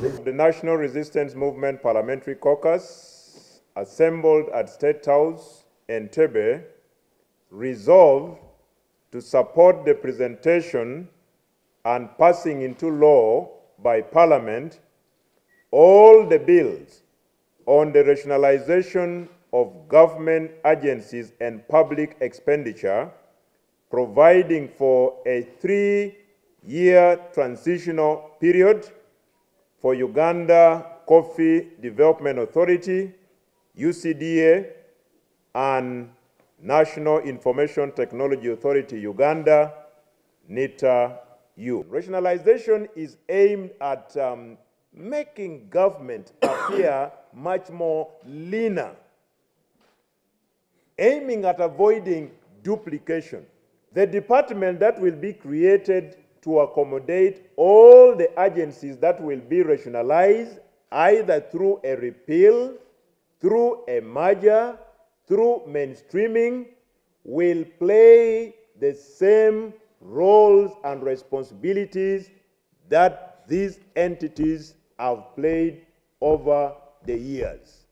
The National Resistance Movement Parliamentary Caucus, assembled at State House, Entebbe, resolved to support the presentation and passing into law by Parliament all the bills on the rationalization of government agencies and public expenditure, providing for a three year transitional period for Uganda Coffee Development Authority, UCDA, and National Information Technology Authority Uganda, NITA-U. Rationalization is aimed at um, making government appear much more leaner, aiming at avoiding duplication. The department that will be created to accommodate all the agencies that will be rationalized either through a repeal, through a merger, through mainstreaming, will play the same roles and responsibilities that these entities have played over the years.